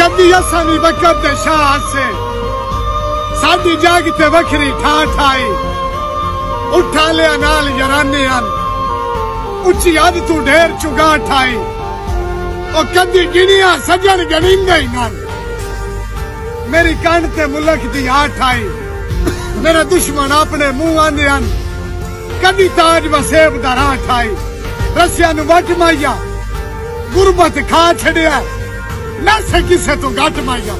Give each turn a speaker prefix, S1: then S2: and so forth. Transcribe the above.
S1: कदी असानी वकत दे शाह से। साडी जाग वखरी ठा ठाई। उठा लिया नाल यराने अन। उच्ची अद तू मेरी मुलक दी आठ आई। मेरा दुश्मन अपने मुँह आंदे अन। कदी ताज दा राह ठाई। रसिया गुरबत खा छड़िया। न से किसे तो गाट माइया